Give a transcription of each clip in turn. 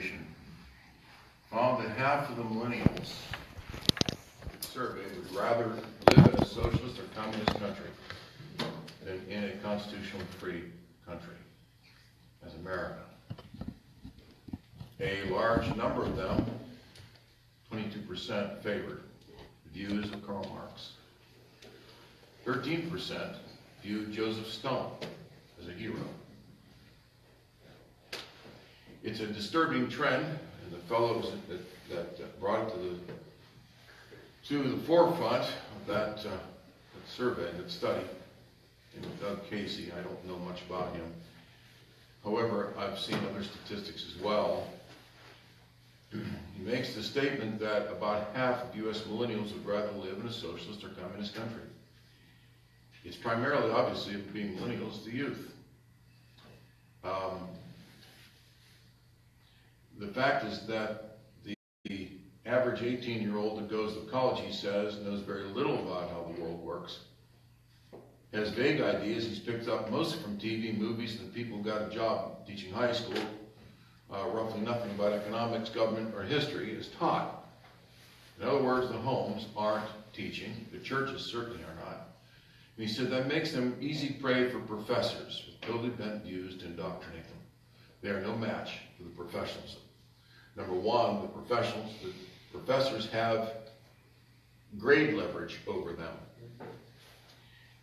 generation found that half of the millennials surveyed would rather live in a socialist or communist country than in a constitutionally free country as America. A large number of them, 22%, favored the views of Karl Marx. 13% viewed Joseph Stalin as a hero. It's a disturbing trend, and the fellows that, that brought it to the to the forefront of that, uh, that survey, that study, Doug Casey. I don't know much about him. However, I've seen other statistics as well. He makes the statement that about half of U.S. millennials would rather live in a socialist or communist country. It's primarily, obviously, being millennials, the youth. Um, the fact is that the, average 18-year-old that goes to college, he says, knows very little about how the world works. Has vague ideas he's picked up mostly from TV, movies, and the people who got a job teaching high school. Uh, roughly nothing about economics, government, or history is taught. In other words, the homes aren't teaching. The churches certainly are not. And he said that makes them easy prey for professors with totally bent views to indoctrinate them. They are no match for the professionals. Number one, the professionals, the professors have grade leverage over them.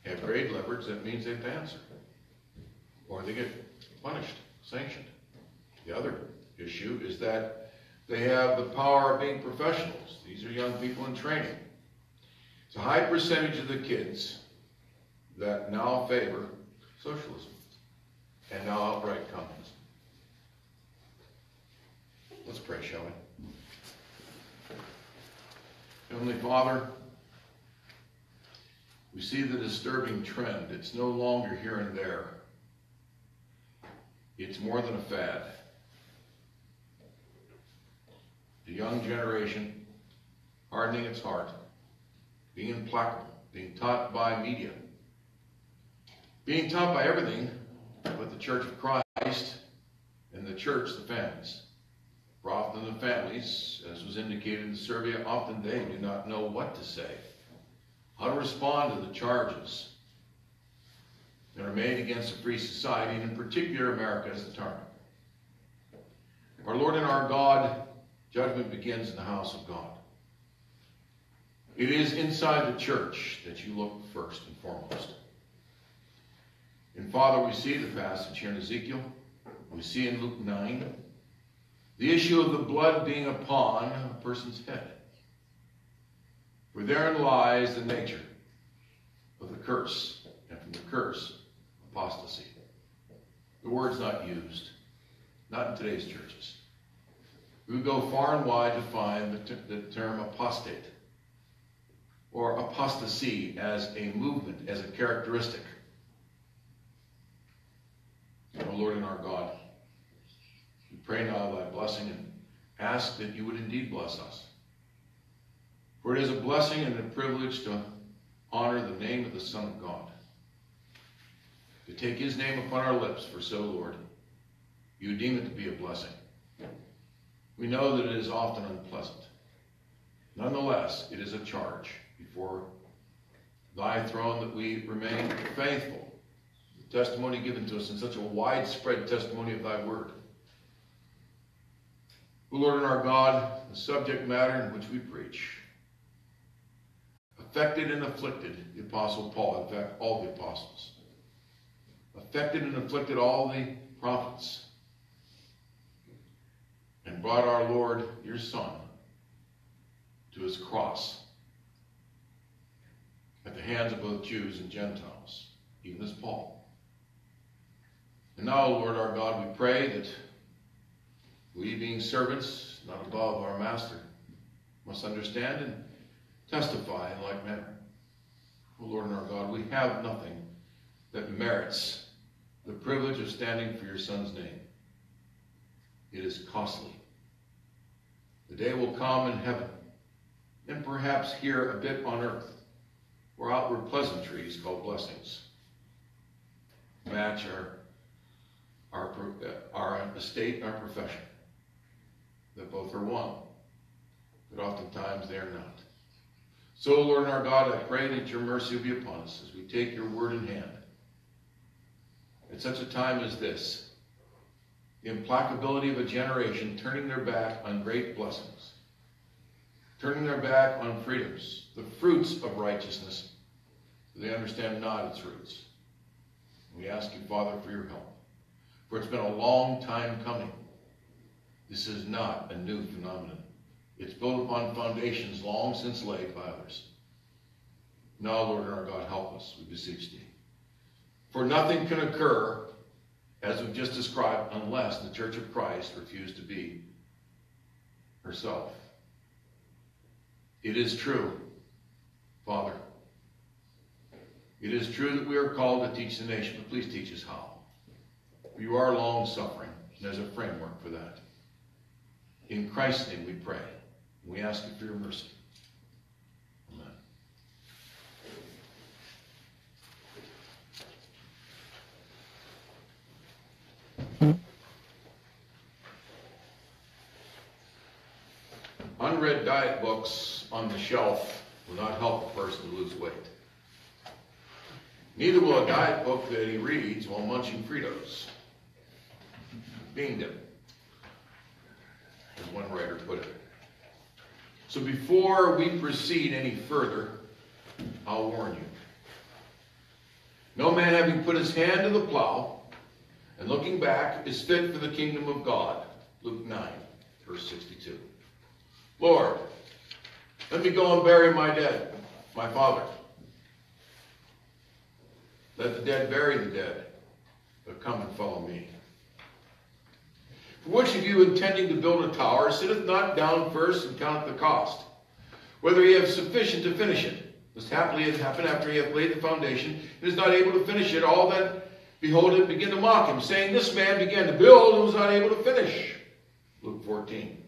Have grade leverage, that means they have to answer. Or they get punished, sanctioned. The other issue is that they have the power of being professionals. These are young people in training. It's a high percentage of the kids that now favor socialism and now outright communism. Let's pray, shall we? Heavenly Father, we see the disturbing trend. It's no longer here and there. It's more than a fad. The young generation hardening its heart, being implacable, being taught by media, being taught by everything but the Church of Christ and the church, the families. For often the families, as was indicated in the survey, often they do not know what to say, how to respond to the charges that are made against a free society, and in particular America as a target. Our Lord and our God, judgment begins in the house of God. It is inside the church that you look first and foremost. And Father, we see the passage here in Ezekiel. We see in Luke 9 the issue of the blood being upon a person's head. For therein lies the nature of the curse, and from the curse, apostasy. The word's not used, not in today's churches. We go far and wide to find the, the term apostate or apostasy as a movement, as a characteristic. Our Lord and our God, pray now thy blessing and ask that you would indeed bless us. For it is a blessing and a privilege to honor the name of the Son of God. To take his name upon our lips, for so, Lord, you deem it to be a blessing. We know that it is often unpleasant. Nonetheless, it is a charge before thy throne that we remain faithful. The testimony given to us in such a widespread testimony of thy word. O Lord and our God, the subject matter in which we preach, affected and afflicted the Apostle Paul, in fact, all the apostles, affected and afflicted all the prophets, and brought our Lord, your Son, to his cross at the hands of both Jews and Gentiles, even as Paul. And now, Lord our God, we pray that we, being servants, not above our master, must understand and testify in like manner. O Lord and our God, we have nothing that merits the privilege of standing for your Son's name. It is costly. The day will come in heaven, and perhaps here a bit on earth, where outward pleasantries called blessings match our, our, our estate and our profession. That both are one, but oftentimes they are not. So, Lord our God, I pray that your mercy will be upon us as we take your word in hand. At such a time as this, the implacability of a generation turning their back on great blessings, turning their back on freedoms, the fruits of righteousness, they understand not its roots. We ask you, Father, for your help. For it's been a long time coming. This is not a new phenomenon. It's built upon foundations long since laid by others. Now, Lord our God, help us, we beseech thee. For nothing can occur, as we've just described, unless the Church of Christ refused to be herself. It is true, Father. It is true that we are called to teach the nation, but please teach us how. You are long suffering, and there's a framework for that. In Christ's name we pray. We ask you for your mercy. Unread diet books on the shelf will not help a person lose weight. Neither will a diet book that he reads while munching Fritos. Bean dip, one writer put it. So before we proceed any further, I'll warn you. No man having put his hand to the plow and looking back is fit for the kingdom of God. Luke 9, verse 62. Lord, let me go and bury my dead, my father. Let the dead bury the dead, but come and follow me. Which of you intending to build a tower sitteth not down first and counteth the cost, whether he have sufficient to finish it? This happily has happened after he hath laid the foundation and is not able to finish it. All that behold him begin to mock him, saying, This man began to build and was not able to finish. Luke 14.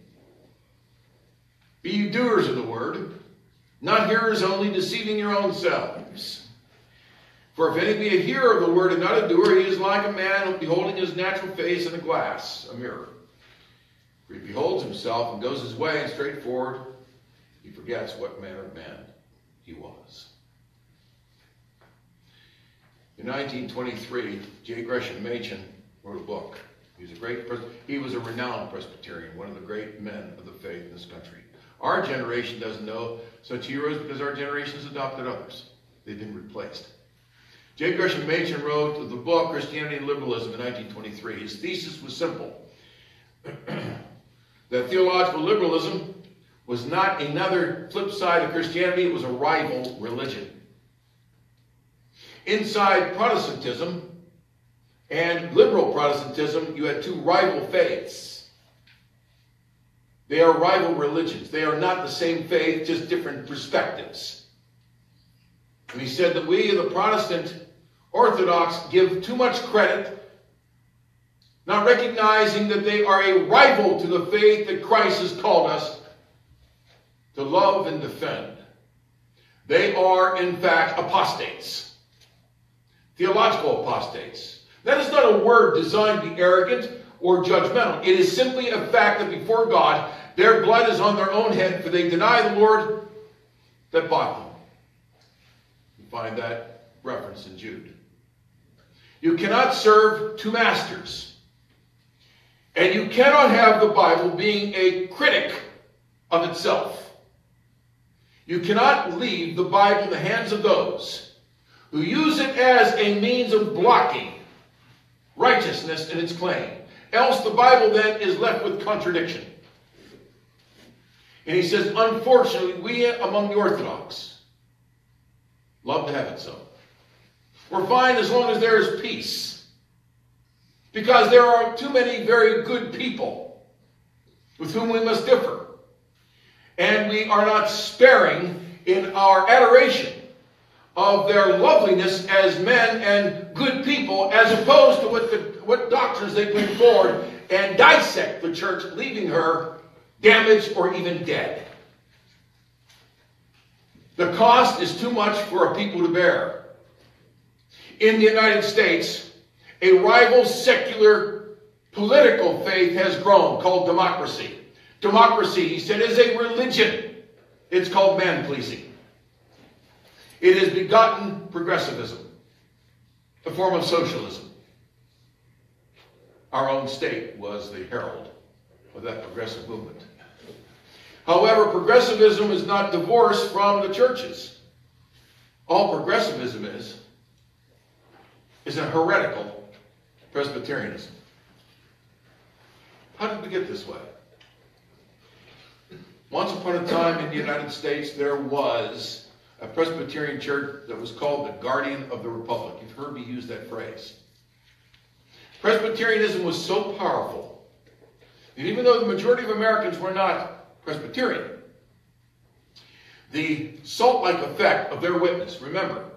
Be you doers of the word, not hearers only, deceiving your own selves. For if any be a hearer of the word and not a doer, he is like a man beholding his natural face in a glass, a mirror. For he beholds himself and goes his way and straight forward, he forgets what manner of man he was. In 1923, J. Gresham Machen wrote a book. He was a great, he was a renowned Presbyterian, one of the great men of the faith in this country. Our generation doesn't know such heroes because our generation has adopted others. They've been replaced. J. Gresham Machen wrote the book Christianity and Liberalism in 1923. His thesis was simple that theological liberalism was not another flip side of Christianity, it was a rival religion. Inside Protestantism and liberal Protestantism, you had two rival faiths. They are rival religions. They are not the same faith, just different perspectives. And he said that we, the Protestant Orthodox give too much credit, not recognizing that they are a rival to the faith that Christ has called us to love and defend. They are, in fact, apostates, theological apostates. That is not a word designed to be arrogant or judgmental. It is simply a fact that before God, their blood is on their own head, for they deny the Lord that bought them. You find that reference in Jude. You cannot serve two masters. And you cannot have the Bible being a critic of itself. You cannot leave the Bible in the hands of those who use it as a means of blocking righteousness in its claim. Else the Bible then is left with contradiction. And he says, unfortunately, we among the Orthodox love to have it so. We're fine as long as there is peace. Because there are too many very good people with whom we must differ. And we are not sparing in our adoration of their loveliness as men and good people as opposed to what, the, what doctrines they bring forward and dissect the church, leaving her damaged or even dead. The cost is too much for a people to bear in the United States, a rival secular political faith has grown called democracy. Democracy, he said, is a religion. It's called man pleasing. It has begotten progressivism, a form of socialism. Our own state was the herald of that progressive movement. However, progressivism is not divorced from the churches. All progressivism is, is a heretical Presbyterianism. How did we get this way? Once upon a time in the United States, there was a Presbyterian church that was called the Guardian of the Republic. You've heard me use that phrase. Presbyterianism was so powerful that even though the majority of Americans were not Presbyterian, the salt-like effect of their witness, remember,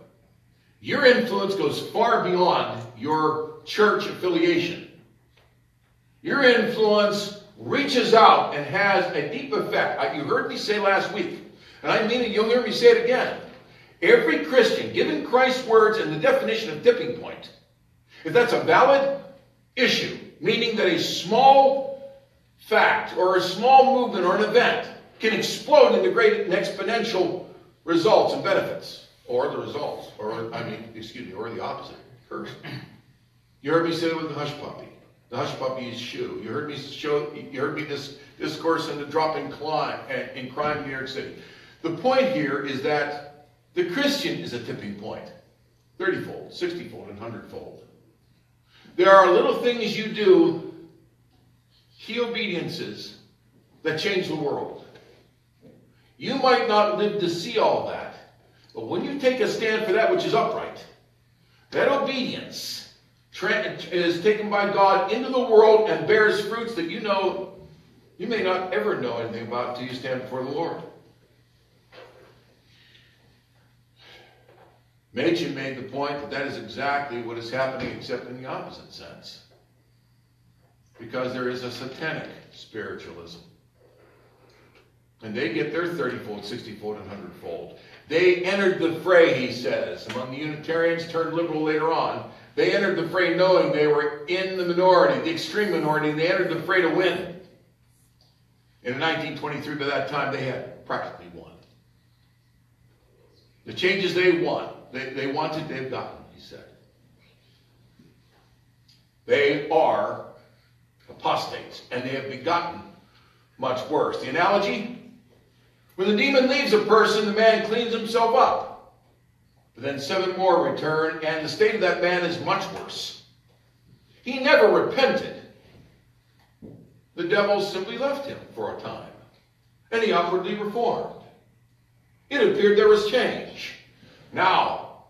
your influence goes far beyond your church affiliation. Your influence reaches out and has a deep effect. You heard me say last week, and I mean it, you'll hear me say it again. Every Christian, given Christ's words and the definition of tipping point, if that's a valid issue, meaning that a small fact or a small movement or an event can explode into great and exponential results and benefits, or the results, or I mean, excuse me, or the opposite curse. You heard me say it with the hush puppy the hush puppy's shoe. You heard me show. You heard me dis, discourse in the drop eh, in crime in crime in New York City. The point here is that the Christian is a tipping point, thirty-fold, sixty-fold, and hundredfold. There are little things you do, key obediences, that change the world. You might not live to see all that, but when you take a stand for that which is upright, that obedience is taken by God into the world and bears fruits that you know you may not ever know anything about until you stand before the Lord. Machen made the point that that is exactly what is happening, except in the opposite sense. Because there is a satanic spiritualism. And they get their 30-fold, 60-fold, and 100-fold. They entered the fray, he says, among the Unitarians, turned liberal later on, they entered the fray knowing they were in the minority, the extreme minority, and they entered the fray to win. in 1923, by that time, they had practically won. The changes they want, they, they wanted, they've gotten, he said. They are apostates, and they have begotten much worse. The analogy? When the demon leaves a person, the man cleans himself up. But then seven more return, and the state of that man is much worse. He never repented. The devil simply left him for a time, and he outwardly reformed. It appeared there was change. Now,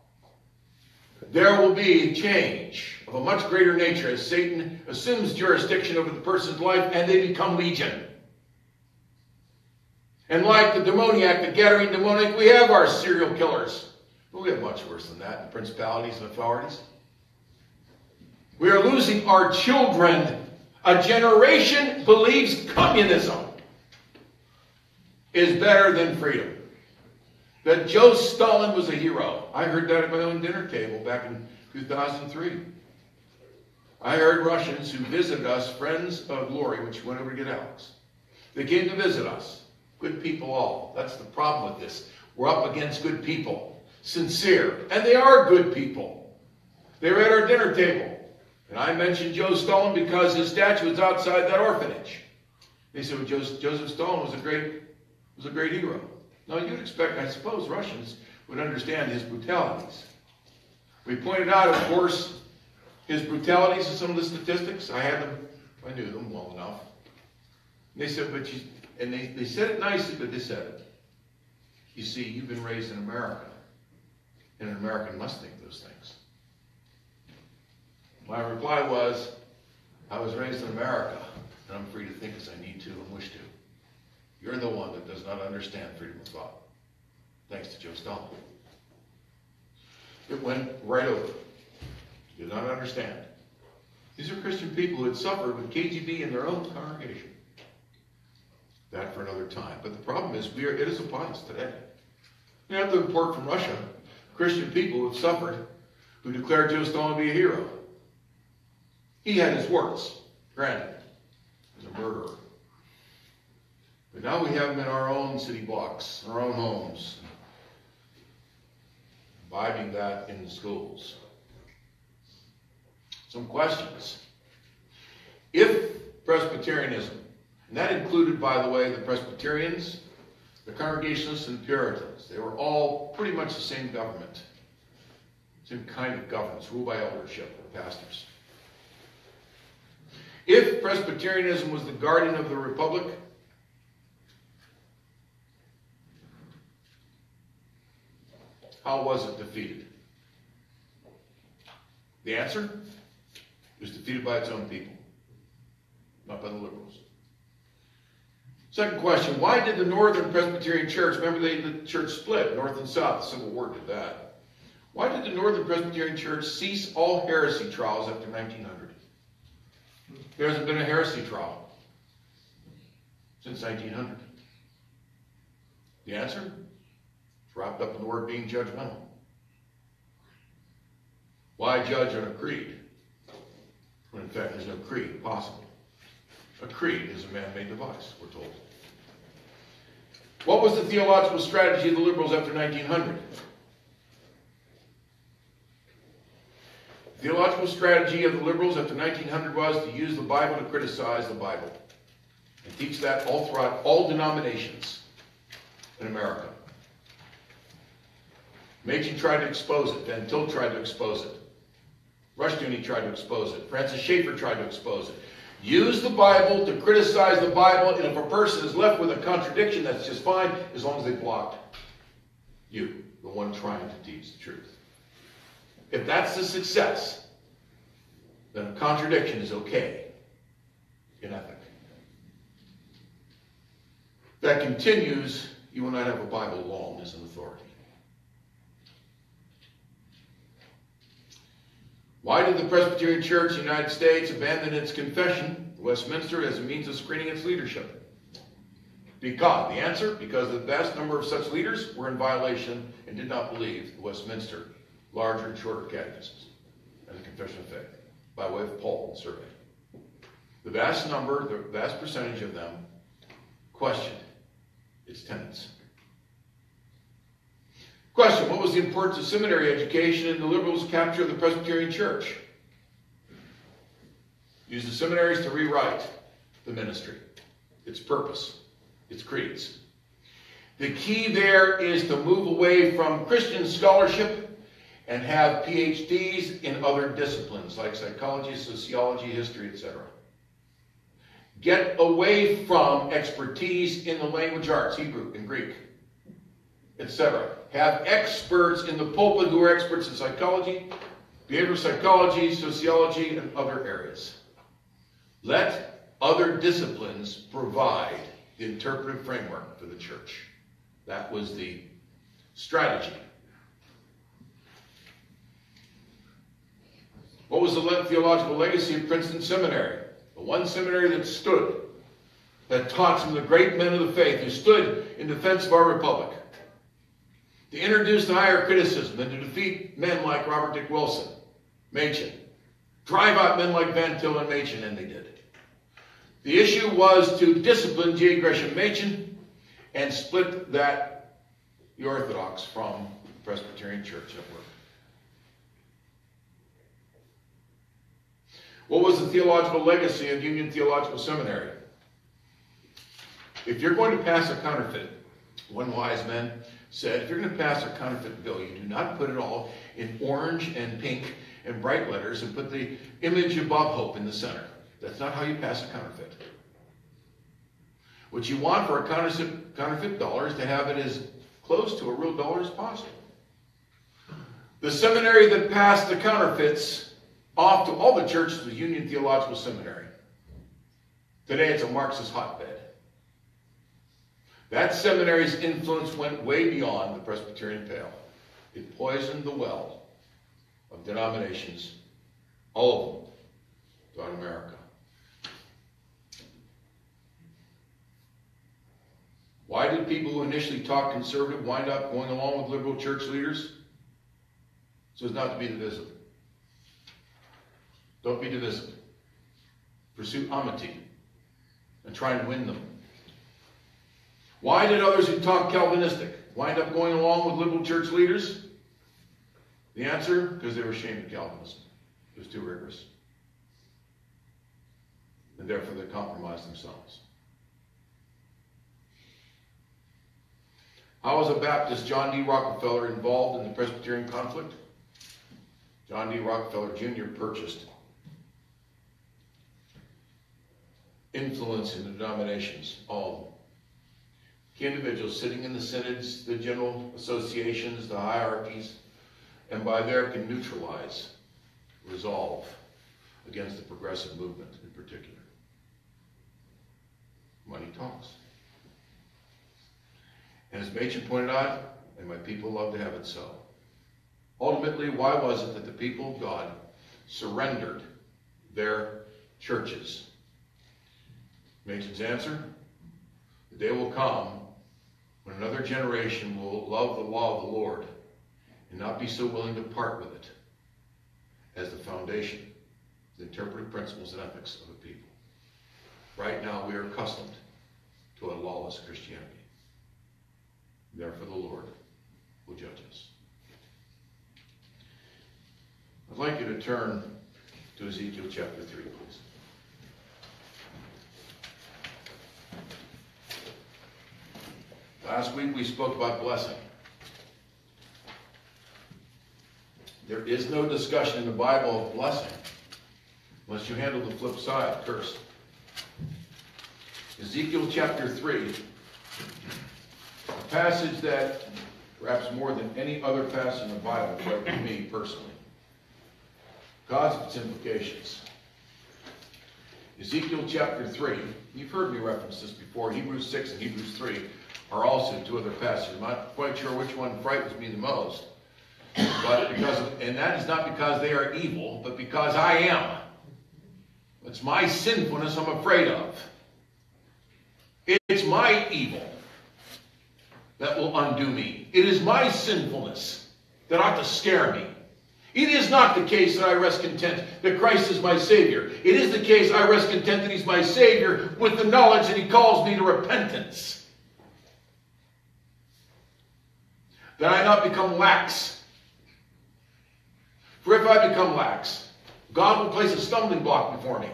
there will be change of a much greater nature as Satan assumes jurisdiction over the person's life and they become legion. And like the demoniac, the Gadarene demoniac, we have our serial killers. But we have much worse than that, the principalities and authorities. We are losing our children. A generation believes communism is better than freedom. That Joe Stalin was a hero. I heard that at my own dinner table back in 2003. I heard Russians who visited us, friends of glory, which went over to get Alex. They came to visit us. Good people all. That's the problem with this. We're up against good people sincere. And they are good people. They were at our dinner table. And I mentioned Joe Stalin because his statue is outside that orphanage. They said well, Joseph Stalin was a great was a great hero. Now you'd expect, I suppose, Russians would understand his brutalities. We pointed out, of course, his brutalities and some of the statistics. I had them, I knew them well enough. And they said, but you, and they, they said it nicely, but they said it. You see, you've been raised in America. And an American must think those things. My reply was, I was raised in America, and I'm free to think as I need to and wish to. You're the one that does not understand freedom of thought. Thanks to Joe Stalin. It went right over. Did not understand. These are Christian people who had suffered with KGB in their own congregation. That for another time. But the problem is, we are, it is upon us today. You have to import from Russia Christian people who have suffered, who declared Joe Stalin to be a hero. He had his works, granted, as a murderer. But now we have them in our own city blocks, our own homes. Imbibing that in the schools. Some questions. If Presbyterianism, and that included, by the way, the Presbyterians, the Congregationalists, and Puritans, they were all pretty much the same government, same kind of governance, ruled by eldership or pastors. If Presbyterianism was the guardian of the Republic, how was it defeated? The answer? It was defeated by its own people, not by the liberals. Second question, why did the Northern Presbyterian Church, remember they, the church split, North and South, the Civil War did that. Why did the Northern Presbyterian Church cease all heresy trials after 1900? There hasn't been a heresy trial since 1900. The answer? It's wrapped up in the word being judgmental. Why judge on a creed? When in fact there's no creed possible. A creed is a man-made device, we're told. What was the theological strategy of the liberals after 1900? theological strategy of the liberals after 1900 was to use the Bible to criticize the Bible and teach that all throughout all denominations in America. Machen tried to expose it. Van Til tried to expose it. Rushdoony tried to expose it. Francis Schaeffer tried to expose it. Use the Bible to criticize the Bible, and if a person is left with a contradiction, that's just fine, as long as they blocked you, the one trying to teach the truth. If that's the success, then a contradiction is okay in ethic. That continues, you will not have a Bible alone as an authority. Why did the Presbyterian Church in the United States abandon its confession, Westminster, as a means of screening its leadership? Because, the answer, because the vast number of such leaders were in violation and did not believe the Westminster larger and shorter catechisms and the Confession of Faith by way of poll and survey. The vast number, the vast percentage of them questioned its tenets. Question, what was the importance of seminary education in the liberals' capture of the Presbyterian Church? Use the seminaries to rewrite the ministry, its purpose, its creeds. The key there is to move away from Christian scholarship and have PhDs in other disciplines like psychology, sociology, history, etc. Get away from expertise in the language arts, Hebrew and Greek, etc. Have experts in the pulpit who are experts in psychology, behavioral psychology, sociology, and other areas. Let other disciplines provide the interpretive framework for the church. That was the strategy What was the theological legacy of Princeton Seminary? The one seminary that stood, that taught some of the great men of the faith who stood in defense of our republic. To introduce the higher criticism and to defeat men like Robert Dick Wilson, Machen. Drive out men like Van Til and Machen, and they did. The issue was to discipline J. Gresham Machen and split that, the Orthodox, from the Presbyterian Church at work. What was the theological legacy of Union Theological Seminary? If you're going to pass a counterfeit, one wise man said, if you're going to pass a counterfeit bill, you do not put it all in orange and pink and bright letters and put the image of Bob Hope in the center. That's not how you pass a counterfeit. What you want for a counterfeit, counterfeit dollar is to have it as close to a real dollar as possible. The seminary that passed the counterfeits off to all the churches the Union Theological Seminary. Today it's a Marxist hotbed. That seminary's influence went way beyond the Presbyterian pale. It poisoned the well of denominations, all of them, throughout America. Why did people who initially talked conservative wind up going along with liberal church leaders? So as not to be divisive. Don't be divisive. Pursue amity and try and win them. Why did others who talk Calvinistic wind up going along with liberal church leaders? The answer, because they were ashamed of Calvinism. It was too rigorous. And therefore they compromised themselves. How was a Baptist, John D. Rockefeller, involved in the Presbyterian conflict? John D. Rockefeller Jr. purchased influence in the denominations, all individuals sitting in the synods, the general associations, the hierarchies, and by there can neutralize, resolve against the progressive movement in particular. Money talks. And as Machen pointed out, and my people love to have it so. Ultimately, why was it that the people of God surrendered their churches? Machen's answer, the day will come when another generation will love the law of the Lord and not be so willing to part with it as the foundation, the interpretive principles and ethics of a people. Right now, we are accustomed to a lawless Christianity. Therefore, the Lord will judge us. I'd like you to turn to Ezekiel chapter 3, please. Last week we spoke about blessing. There is no discussion in the Bible of blessing unless you handle the flip side, curse. Ezekiel chapter 3, a passage that perhaps more than any other passage in the Bible, but to me personally, because of its implications. Ezekiel chapter 3, you've heard me reference this before, Hebrews 6 and Hebrews 3 are also two other passages. I'm not quite sure which one frightens me the most. But because, and that is not because they are evil, but because I am. It's my sinfulness I'm afraid of. It's my evil that will undo me. It is my sinfulness that ought to scare me. It is not the case that I rest content that Christ is my Savior. It is the case I rest content that He's my Savior with the knowledge that He calls me to repentance. That I not become lax. For if I become lax, God will place a stumbling block before me.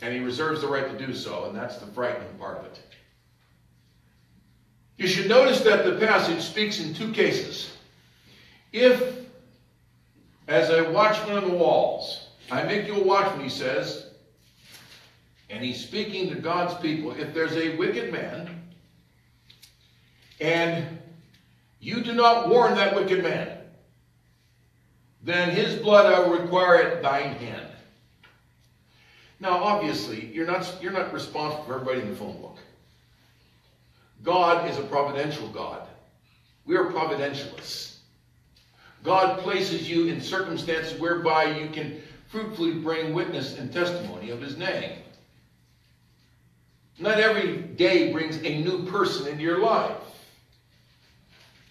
And He reserves the right to do so, and that's the frightening part of it. You should notice that the passage speaks in two cases. If, as a watchman on the walls, I make you a watchman, he says, and he's speaking to God's people, if there's a wicked man, and you do not warn that wicked man, then his blood I will require at thine hand. Now, obviously, you're not, you're not responsible for everybody in the phone book. God is a providential God. We are providentialists. God places you in circumstances whereby you can fruitfully bring witness and testimony of his name. Not every day brings a new person into your life.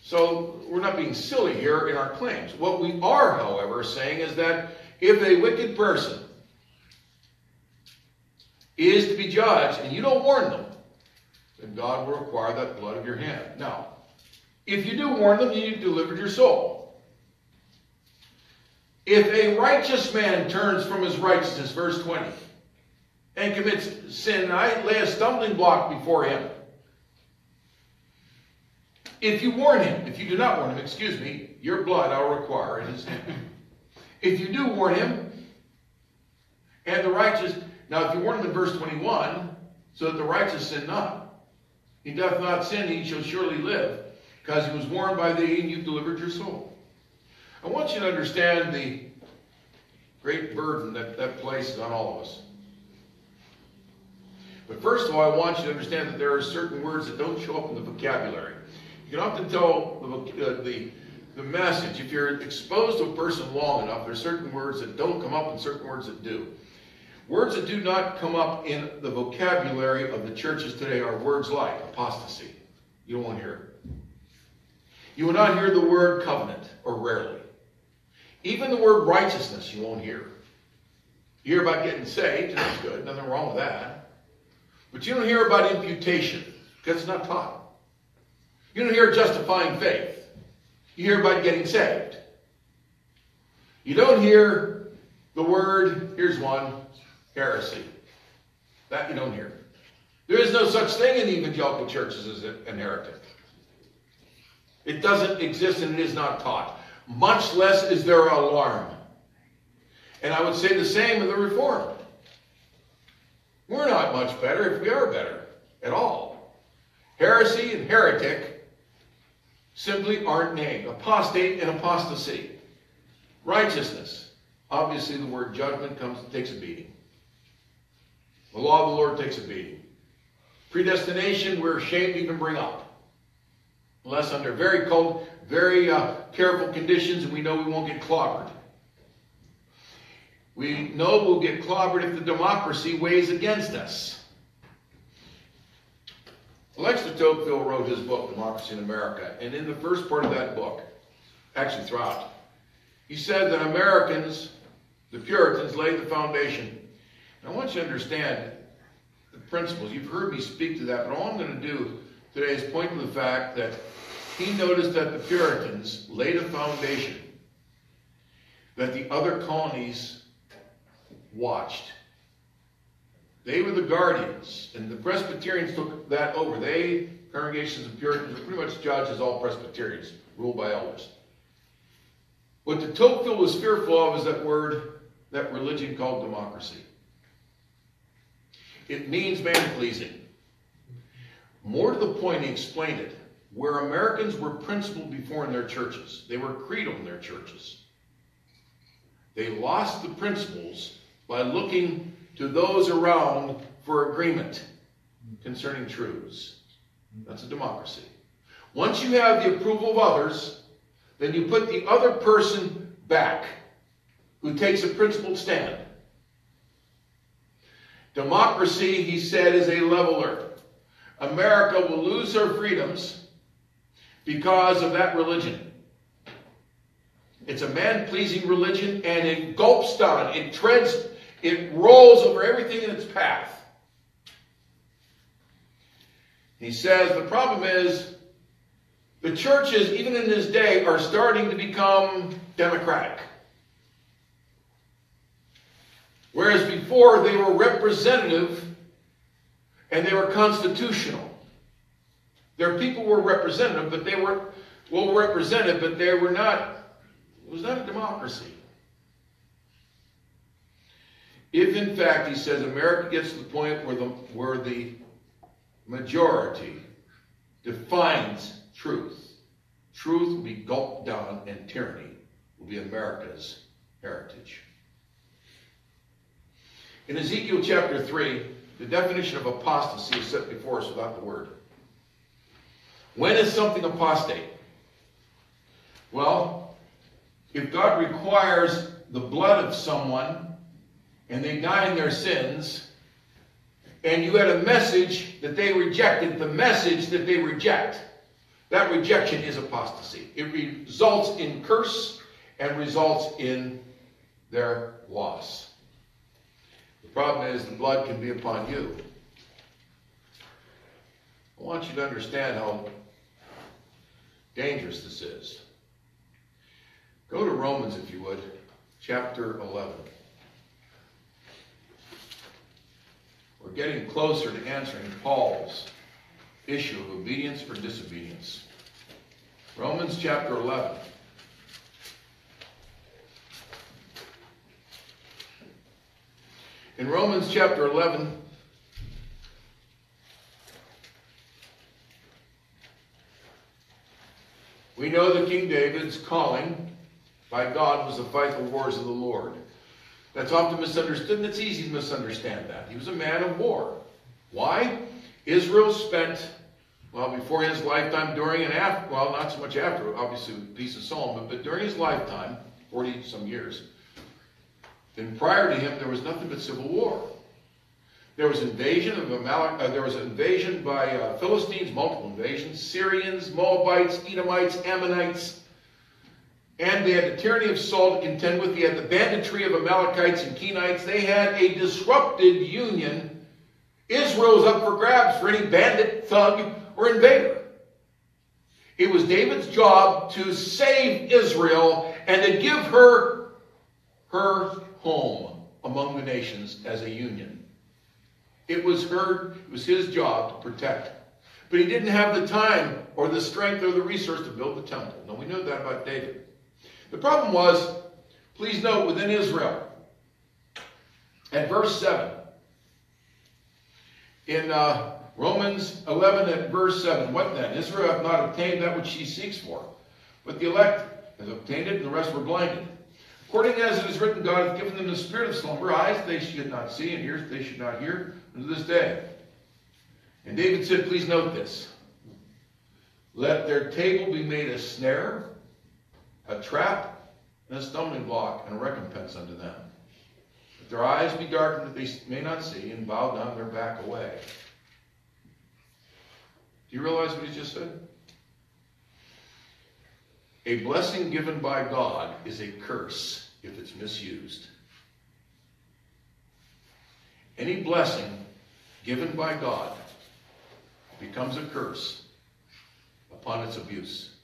So we're not being silly here in our claims. What we are, however, saying is that if a wicked person is to be judged and you don't warn them, then God will require that blood of your hand. Now, if you do warn them, you delivered your soul. If a righteous man turns from his righteousness, verse 20, and commits sin, I lay a stumbling block before him. If you warn him, if you do not warn him, excuse me, your blood I'll require in his hand. If you do warn him, and the righteous, now if you warn him in verse 21, so that the righteous sin not, he doth not sin, he shall surely live, because he was warned by thee, and you delivered your soul. I want you to understand the great burden that that places on all of us. But first of all, I want you to understand that there are certain words that don't show up in the vocabulary. You can often tell the, uh, the, the message, if you're exposed to a person long enough, there's certain words that don't come up and certain words that do. Words that do not come up in the vocabulary of the churches today are words like apostasy. You don't want to hear it. You will not hear the word covenant, or rarely. Even the word righteousness you won't hear. You hear about getting saved, and that's good, nothing wrong with that. But you don't hear about imputation because it's not taught. You don't hear justifying faith. You hear about getting saved. You don't hear the word, here's one, heresy. That you don't hear. There is no such thing in evangelical churches as an heretic. It doesn't exist and it is not taught. Much less is there alarm. And I would say the same of the Reformed. We're not much better if we are better at all. Heresy and heretic simply aren't named. Apostate and apostasy. Righteousness. Obviously, the word judgment comes and takes a beating. The law of the Lord takes a beating. Predestination, we're ashamed to even bring up. Unless under very cold, very uh, careful conditions, and we know we won't get clobbered. We know we'll get clobbered if the democracy weighs against us. Alexis de Tocqueville wrote his book, Democracy in America, and in the first part of that book, actually throughout, he said that Americans, the Puritans, laid the foundation. And I want you to understand the principles. You've heard me speak to that, but all I'm going to do today is point to the fact that he noticed that the Puritans laid a foundation that the other colonies watched. They were the guardians, and the Presbyterians took that over. They, congregations of Puritans, were pretty much judged as all Presbyterians, ruled by elders. What de Tocqueville was fearful of is that word, that religion called democracy. It means man pleasing. More to the point, he explained it. Where Americans were principled before in their churches, they were creedal in their churches. They lost the principles by looking to those around for agreement concerning truths. That's a democracy. Once you have the approval of others, then you put the other person back who takes a principled stand. Democracy, he said, is a leveler. America will lose her freedoms because of that religion. It's a man pleasing religion and it gulps down, it treads, it rolls over everything in its path. He says the problem is the churches, even in this day, are starting to become democratic. Whereas before they were representative and they were constitutional. Their people were representative, but they were well represented, but they were not, it was not a democracy. If in fact, he says, America gets to the point where the, where the majority defines truth, truth will be gulped down and tyranny will be America's heritage. In Ezekiel chapter 3, the definition of apostasy is set before us without the word. When is something apostate? Well, if God requires the blood of someone and they die in their sins, and you had a message that they rejected, the message that they reject, that rejection is apostasy. It results in curse and results in their loss. The problem is the blood can be upon you. I want you to understand how dangerous this is. Go to Romans, if you would, chapter 11. We're getting closer to answering Paul's issue of obedience or disobedience. Romans chapter 11. In Romans chapter 11, we know that King David's calling by God was to fight the wars of the Lord. That's often misunderstood, and it's easy to misunderstand that. He was a man of war. Why? Israel spent, well, before his lifetime, during and after, well, not so much after, obviously, peace of Solomon, but during his lifetime, 40 some years, and prior to him, there was nothing but civil war. There was invasion of Amalek, uh, there was invasion by uh, Philistines, multiple invasions, Syrians, Moabites, Edomites, Ammonites, and they had the tyranny of Saul to contend with. They had the banditry of Amalekites and Kenites. They had a disrupted union Israel was up for grabs for any bandit, thug, or invader. It was David's job to save Israel and to give her her home among the nations as a union. It was her, it was his job to protect. But he didn't have the time or the strength or the resource to build the temple. Now we know that about David. The problem was, please note, within Israel, at verse 7, in uh, Romans 11 at verse 7, what then? Israel hath not obtained that which she seeks for, but the elect has obtained it, and the rest were blinded. According as it is written, God hath given them the spirit of slumber, eyes they should not see, and ears they should not hear, unto this day. And David said, please note this. Let their table be made a snare, a trap, and a stumbling block, and a recompense unto them. Let their eyes be darkened that they may not see, and bow down their back away. Do you realize what he just said? A blessing given by God is a curse if it's misused. Any blessing given by God becomes a curse upon its abuse.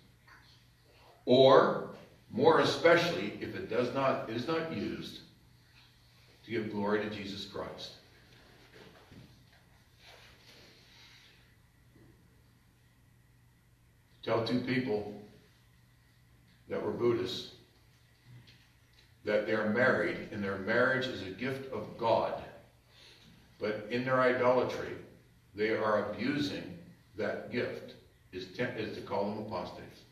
Or, more especially, if it does not is not used to give glory to Jesus Christ. Tell two people that were Buddhists that they're married and their marriage is a gift of God. But in their idolatry, they are abusing that gift, is, is to call them apostates.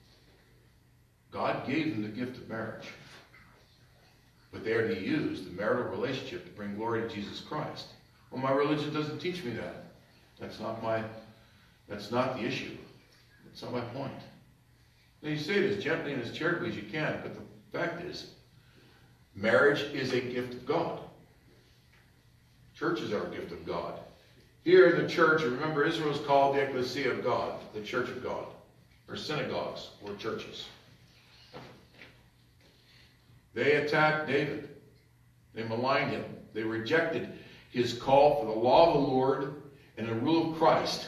God gave them the gift of marriage. But they are to use the marital relationship to bring glory to Jesus Christ. Well, my religion doesn't teach me that. That's not my, that's not the issue. That's not my point. Now you say it as gently and as charitably as you can, but the fact is, marriage is a gift of God. Churches are a gift of God. Here the church, remember Israel is called the ecclesia of God, the church of God, or synagogues or churches. They attacked David. They maligned him. They rejected his call for the law of the Lord and the rule of Christ.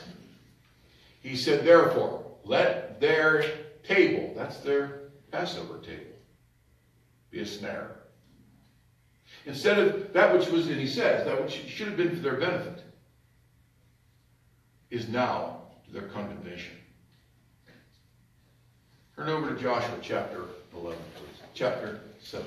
He said, therefore, let their table, that's their Passover table, be a snare. Instead of that which was, and he says, that which should have been for their benefit, is now to their condemnation. Turn over to Joshua chapter 11, please. Chapter 7.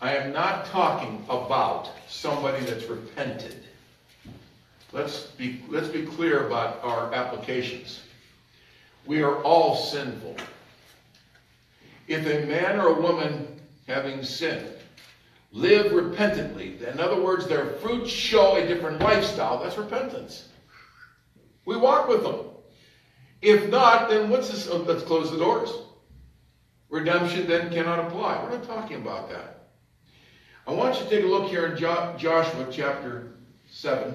I am not talking about somebody that's repented. Let's be, let's be clear about our applications. We are all sinful. If a man or a woman having sinned live repentantly, in other words, their fruits show a different lifestyle, that's repentance. We walk with them. If not, then what's this? Oh, let's close the doors. Redemption then cannot apply. We're not talking about that. I want you to take a look here in jo Joshua chapter 7.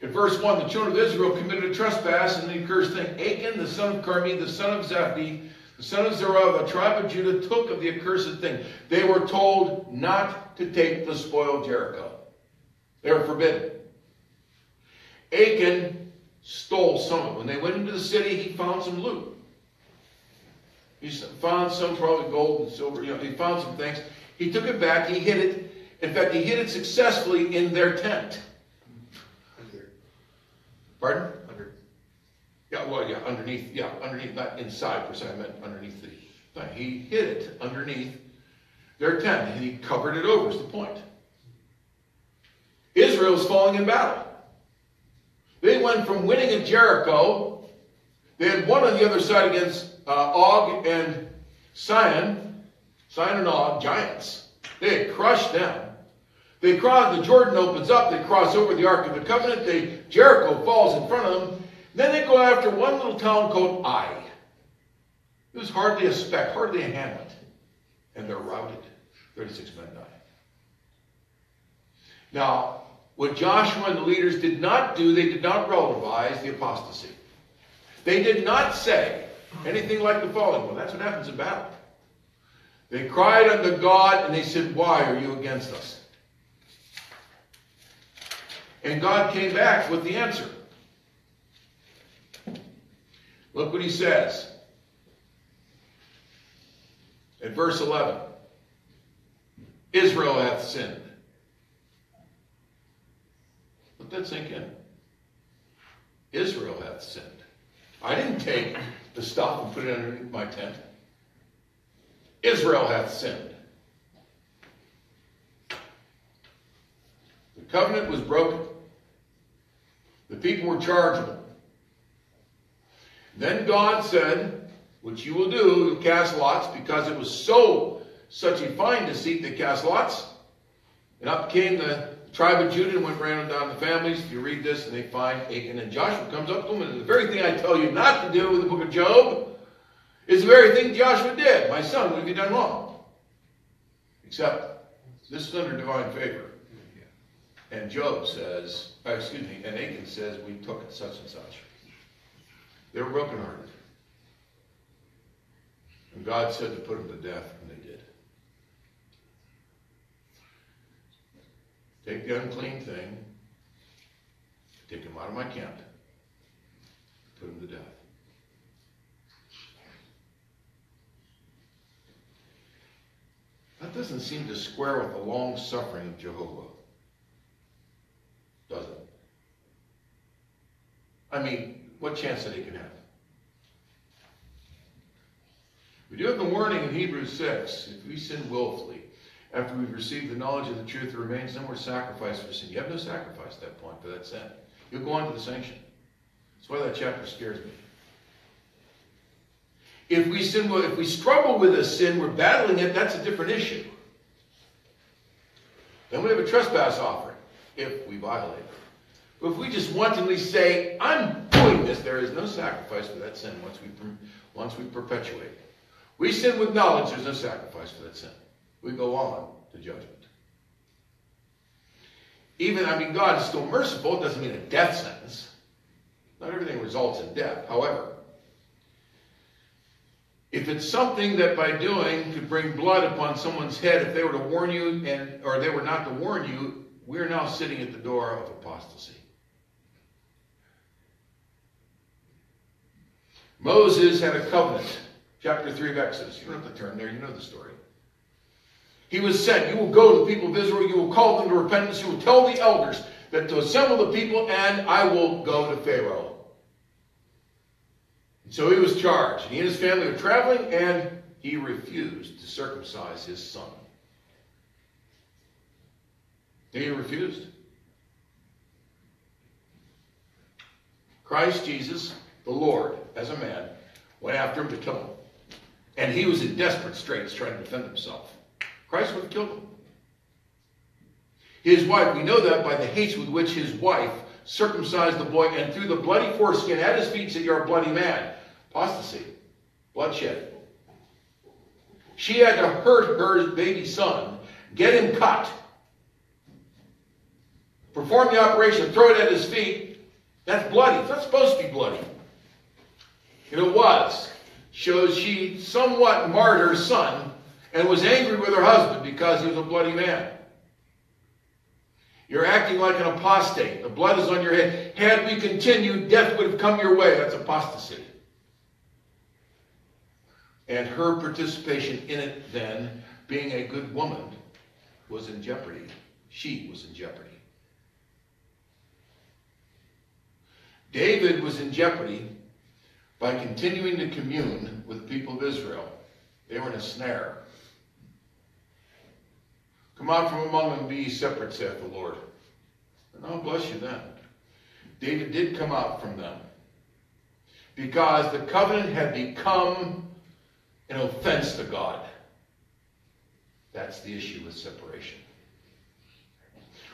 In verse 1, the children of Israel committed a trespass and the accursed thing. Achan, the son of Carmi, the son of Zabdi, the son of Zerah, the tribe of Judah, took of the accursed thing. They were told not to take the spoil of Jericho. They were forbidden. Achan stole some of it. When they went into the city, he found some loot. He found some probably gold and silver. You know, he found some things. He took it back. He hid it. In fact, he hid it successfully in their tent. Under. Pardon? Under. Yeah, well, yeah, underneath. Yeah, underneath, not inside per se. I meant underneath the thing. He hid it underneath their tent, and he covered it over. Is the point? Israel is falling in battle. They went from winning at Jericho. They had won on the other side against uh, Og and Sihon, Sihon and Og, giants. They had crushed them. They cross, the Jordan opens up, they cross over the Ark of the Covenant, they, Jericho falls in front of them. Then they go after one little town called Ai. It was hardly a speck, hardly a hamlet. And they're routed. 36 men die. Now, what Joshua and the leaders did not do, they did not relativize the apostasy. They did not say, anything like the following. Well, that's what happens in battle. They cried unto God and they said, Why are you against us? And God came back with the answer. Look what he says. At verse 11 Israel hath sinned. Let that sink in. Israel hath sinned. I didn't take the stuff and put it underneath my tent. Israel hath sinned. The covenant was broken. The people were chargeable. Then God said, which you will do, you'll cast lots, because it was so such a fine deceit that cast lots. And up came the tribe of Judah went round down the families. You read this and they find Achan and Joshua comes up to them, and the very thing I tell you not to do with the book of Job is the very thing Joshua did. My son, what have you done wrong? Except this is under divine favor. And Job says, uh, excuse me, and Achan says, we took such and such. They were brokenhearted. And God said to put them to death, and they did. Take the unclean thing, take him out of my camp, put him to death. That doesn't seem to square with the long suffering of Jehovah. Does it? I mean, what chance that he can have? We do have the warning in Hebrews 6 if we sin willfully, after we've received the knowledge of the truth, there remains no more sacrifice for sin. You have no sacrifice at that point for that sin. You'll go on to the sanction. That's why that chapter scares me. If we sin, if we struggle with a sin, we're battling it, that's a different issue. Then we have a trespass offering if we violate it. But if we just wantonly say, I'm doing this, there is no sacrifice for that sin once we, once we perpetuate. We sin with knowledge, there's no sacrifice for that sin. We go on to judgment. Even, I mean, God is still merciful. It doesn't mean a death sentence. Not everything results in death. However, if it's something that by doing could bring blood upon someone's head, if they were to warn you and or they were not to warn you, we're now sitting at the door of apostasy. Moses had a covenant. Chapter 3 of Exodus. You don't have to turn there, you know the story. He was sent. You will go to the people of Israel, you will call them to repentance, you will tell the elders that to assemble the people, and I will go to Pharaoh. And so he was charged. and He and his family were traveling, and he refused to circumcise his son. He refused. Christ Jesus, the Lord, as a man, went after him to kill him. And he was in desperate straits trying to defend himself. Christ would have killed him. His wife, we know that by the haste with which his wife circumcised the boy and threw the bloody foreskin at his feet said, You're a bloody man. Apostasy. Bloodshed. She had to hurt her baby son, get him cut, perform the operation, throw it at his feet. That's bloody. It's not supposed to be bloody. And it was. Shows she somewhat marred her son and was angry with her husband because he was a bloody man. You're acting like an apostate. The blood is on your head. Had we continued, death would have come your way. That's apostasy. And her participation in it then, being a good woman, was in jeopardy. She was in jeopardy. David was in jeopardy by continuing to commune with the people of Israel. They were in a snare. Come out from among them, be ye separate, saith the Lord. And I'll bless you then. David did come out from them because the covenant had become an offense to God. That's the issue with separation.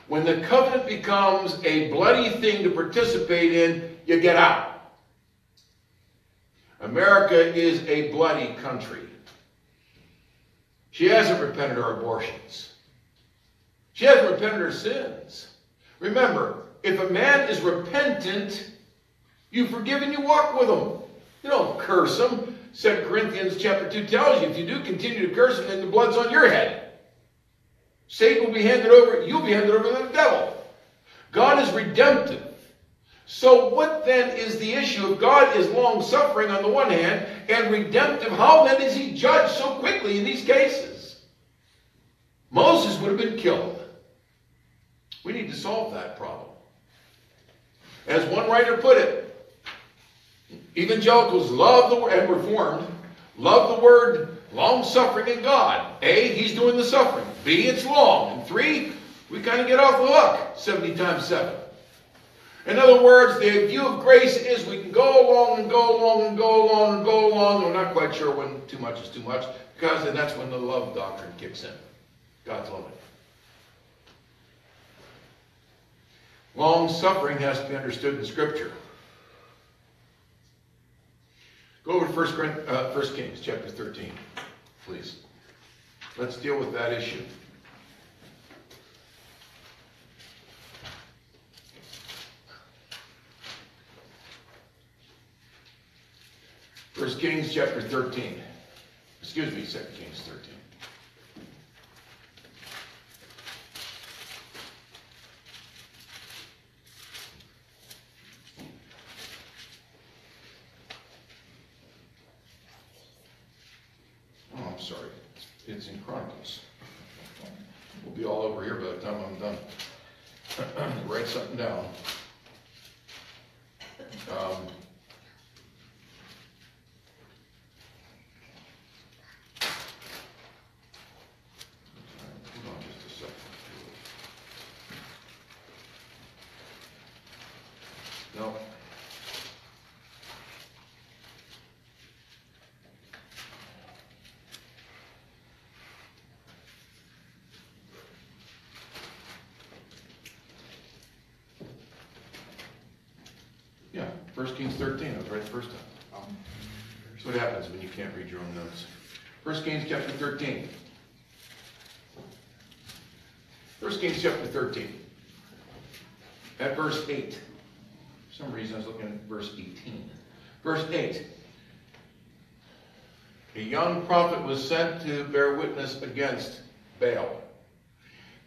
When the covenant becomes a bloody thing to participate in, you get out. America is a bloody country. She hasn't repented her abortions. She hasn't repented her sins. Remember, if a man is repentant, you forgive and you walk with him. You don't curse him. 2 Corinthians chapter 2 tells you if you do continue to curse him, then the blood's on your head. Satan will be handed over, you'll be handed over to the devil. God is redemptive. So what then is the issue? If God is long suffering on the one hand and redemptive, how then is he judged so quickly in these cases? Moses would have been killed. We need to solve that problem. As one writer put it, evangelicals love the word, and reformed, love the word long suffering in God. A, he's doing the suffering. B, it's long. And three, we kind of get off the hook 70 times 7. In other words, the view of grace is we can go along and go along and go along and go along. We're not quite sure when too much is too much, because then that's when the love doctrine kicks in. God's love Long suffering has to be understood in Scripture. Go over to 1, uh, 1 Kings chapter 13, please. Let's deal with that issue. First Kings chapter 13. Excuse me, Second Kings 13. 1 Kings 13. I was right the first time. So what happens when you can't read your own notes. 1 Kings chapter 13. 1 Kings chapter 13. At verse 8. For some reason I was looking at verse 18. Verse 8. A young prophet was sent to bear witness against Baal.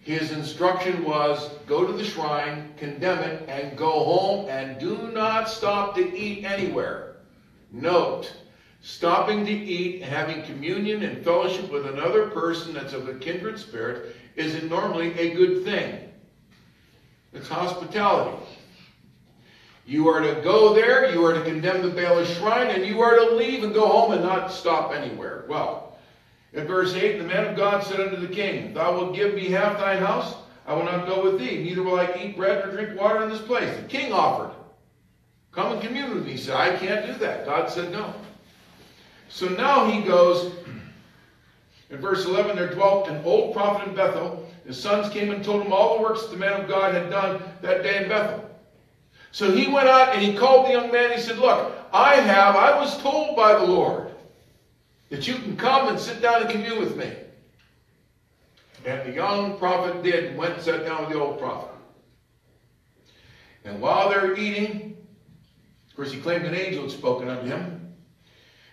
His instruction was go to the shrine, condemn it, and go home, and do not stop to eat anywhere. Note, stopping to eat and having communion and fellowship with another person that's of a kindred spirit isn't normally a good thing. It's hospitality. You are to go there, you are to condemn the Baalish shrine, and you are to leave and go home and not stop anywhere. Well, in verse 8, the man of God said unto the king, Thou wilt give me half thine house, I will not go with thee, neither will I eat bread nor drink water in this place. The king offered. Come and commune with me. He said, I can't do that. God said no. So now he goes, in verse 11, there dwelt an old prophet in Bethel. His sons came and told him all the works the man of God had done that day in Bethel. So he went out and he called the young man. He said, Look, I have, I was told by the Lord that you can come and sit down and commune with me. And the young prophet did and went and sat down with the old prophet. And while they're eating, of course, he claimed an angel had spoken unto him.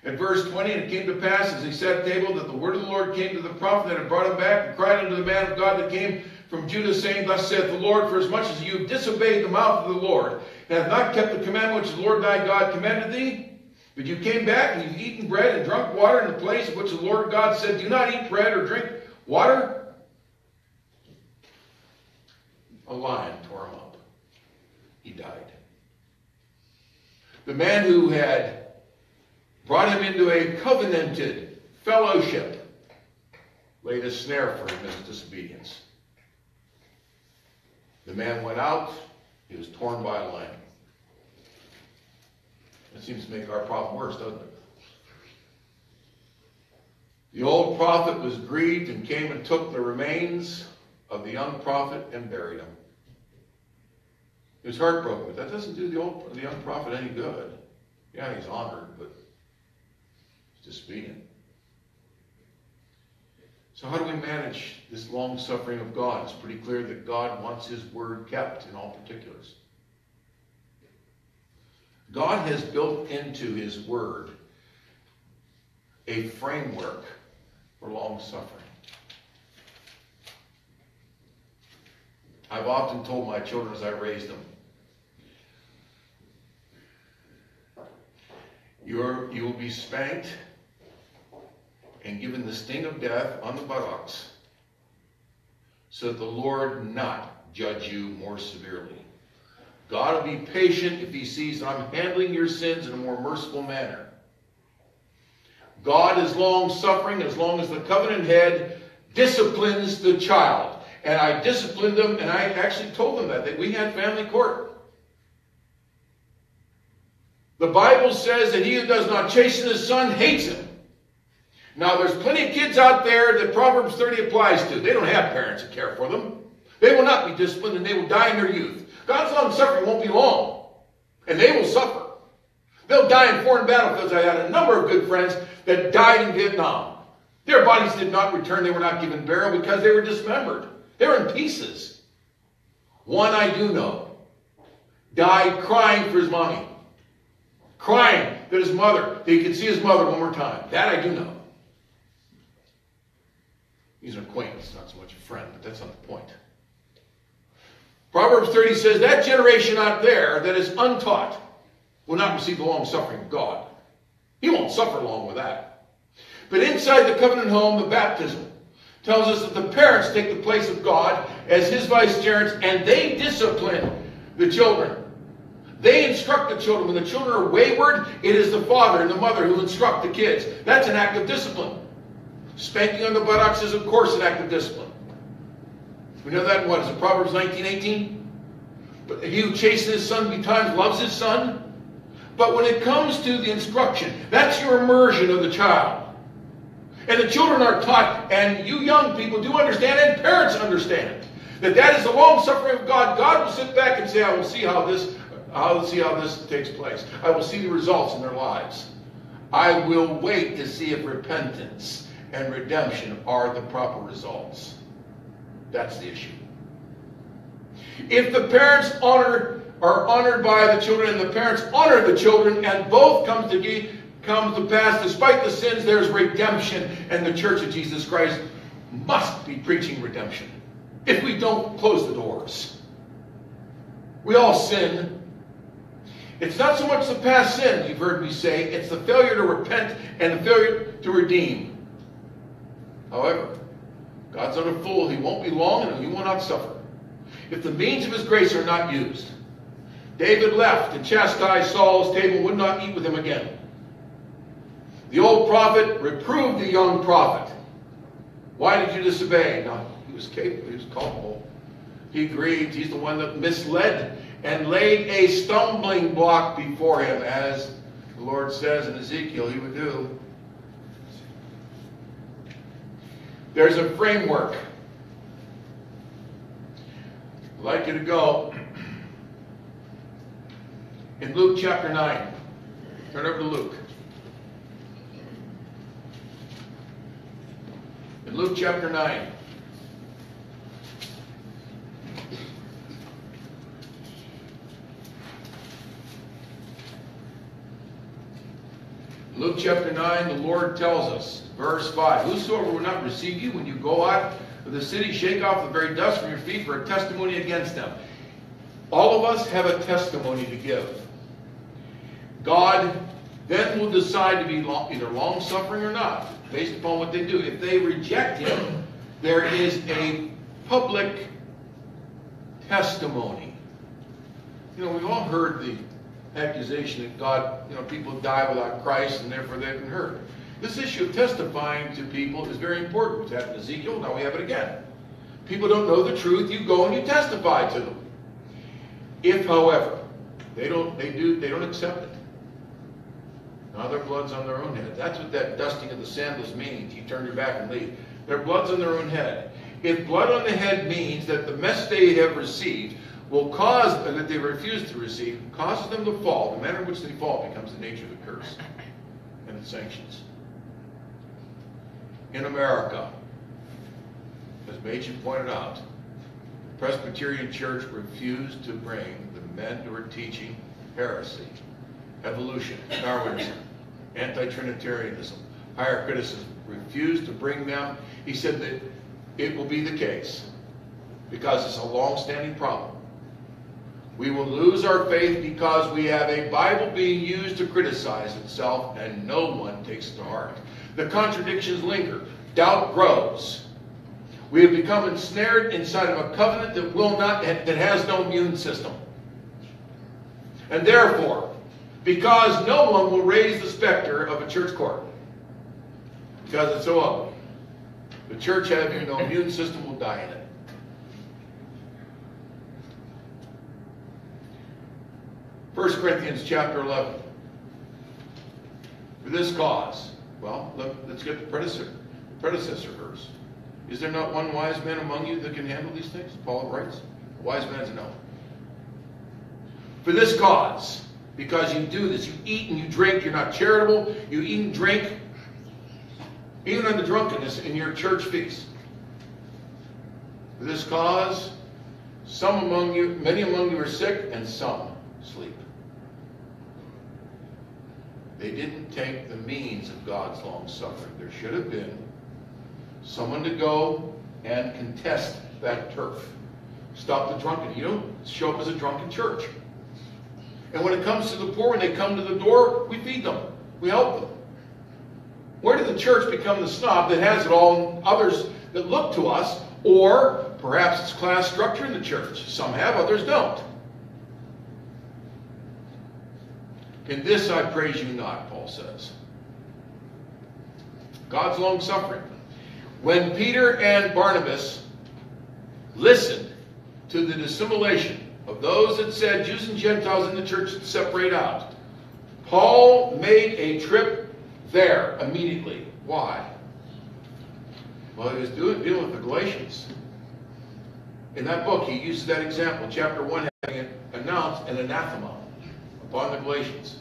In verse 20, and it came to pass as he sat at table that the word of the Lord came to the prophet that had brought him back and cried unto the man of God that came from Judah, saying, Thus saith the Lord, for as much as you have disobeyed the mouth of the Lord, and have not kept the commandment which the Lord thy God commanded thee, but you came back and you've eaten bread and drunk water in the place of which the Lord God said, Do not eat bread or drink water. A lion tore him up. He died. The man who had brought him into a covenanted fellowship laid a snare for him in his disobedience. The man went out, he was torn by a lion. It seems to make our problem worse, doesn't it? The old prophet was grieved and came and took the remains of the young prophet and buried him. He was heartbroken, but that doesn't do the old the young prophet any good. Yeah, he's honored, but he's disobedient. So how do we manage this long suffering of God? It's pretty clear that God wants his word kept in all particulars. God has built into His Word a framework for long suffering. I've often told my children as I raised them, You're, you will be spanked and given the sting of death on the buttocks, so that the Lord not judge you more severely. God will be patient if he sees that I'm handling your sins in a more merciful manner. God is long suffering as long as the covenant head disciplines the child. And I disciplined them, and I actually told them that, that we had family court. The Bible says that he who does not chasten his son hates him. Now, there's plenty of kids out there that Proverbs 30 applies to. They don't have parents that care for them. They will not be disciplined and they will die in their youth. God's long suffering won't be long, and they will suffer. They'll die in foreign battlefields. I had a number of good friends that died in Vietnam. Their bodies did not return. They were not given burial because they were dismembered. They were in pieces. One I do know died crying for his mommy. Crying that his mother, that he could see his mother one more time. That I do know. He's an acquaintance, not so much a friend, but that's not the point. Proverbs 30 says, That generation out there that is untaught will not receive the long suffering of God. He won't suffer long with that. But inside the covenant home, the baptism tells us that the parents take the place of God as his vicegerents and they discipline the children. They instruct the children. When the children are wayward, it is the father and the mother who instruct the kids. That's an act of discipline. Spanking on the buttocks is, of course, an act of discipline. We know that in what? Is it Proverbs 19, 18? But he who chases his son betimes loves his son. But when it comes to the instruction, that's your immersion of the child. And the children are taught, and you young people do understand, and parents understand, that that is the long suffering of God. God will sit back and say, I will see how this, I will see how this takes place. I will see the results in their lives. I will wait to see if repentance and redemption are the proper results. That's the issue. If the parents honor are honored by the children and the parents honor the children and both come to come to pass despite the sins there's redemption. And the church of Jesus Christ must be preaching redemption. If we don't close the doors. We all sin. It's not so much the past sin you've heard me say. It's the failure to repent and the failure to redeem. However God's not a fool he won't be long and he will not suffer if the means of his grace are not used David left and chastised Saul's table, would not eat with him again. The old prophet reproved the young prophet. Why did you disobey? No, he was capable, he was culpable. He grieved. He's the one that misled and laid a stumbling block before him, as the Lord says in Ezekiel he would do. There's a framework. I'd like you to go in Luke chapter 9. Turn over to Luke. In Luke chapter 9. Luke chapter 9, the Lord tells us, verse 5 Whosoever will not receive you when you go out of the city, shake off the very dust from your feet for a testimony against them. All of us have a testimony to give. God then will decide to be long, either long suffering or not, based upon what they do. If they reject Him, there is a public testimony. You know, we've all heard the accusation that God, you know, people die without Christ and therefore they've been hurt. This issue of testifying to people is very important. We happened in Ezekiel, now we have it again. People don't know the truth, you go and you testify to them. If, however, they don't they do they don't accept it, now their blood's on their own head. That's what that dusting of the sandals means. You turn your back and leave. Their blood's on their own head. If blood on the head means that the mess they have received will cause, uh, that they refuse to receive, causes them to fall, the manner in which they fall becomes the nature of the curse and the sanctions. In America, as Machen pointed out, the Presbyterian Church refused to bring the men who were teaching heresy evolution, Darwinism, anti-Trinitarianism, higher criticism, refused to bring them. He said that it will be the case because it's a long-standing problem. We will lose our faith because we have a Bible being used to criticize itself and no one takes it to heart. The contradictions linger. Doubt grows. We have become ensnared inside of a covenant that will not that has no immune system. And therefore, because no one will raise the specter of a church court, because it's so ugly, the church having no immune system will die in it. 1 Corinthians chapter 11. For this cause, well, look, let's get the predecessor, predecessor verse. Is there not one wise man among you that can handle these things? Paul writes. Wise man's no. For this cause, because you do this, you eat and you drink, you're not charitable, you eat and drink, even unto drunkenness in your church feast. For this cause, some among you, many among you are sick, and some sleep. They didn't take the means of God's long suffering. There should have been someone to go and contest that turf. Stop the drunken. You don't show up as a drunken church. And when it comes to the poor, when they come to the door, we feed them. We help them. Where did the church become the snob that has it all and others that look to us? Or perhaps it's class structure in the church. Some have, others don't. In this I praise you not, Paul says. God's long suffering. When Peter and Barnabas listened to the dissimulation of those that said Jews and Gentiles in the church should separate out, Paul made a trip there immediately. Why? Well, he was doing, dealing with the Galatians. In that book, he uses that example, chapter 1, having announced an anathema upon the Galatians.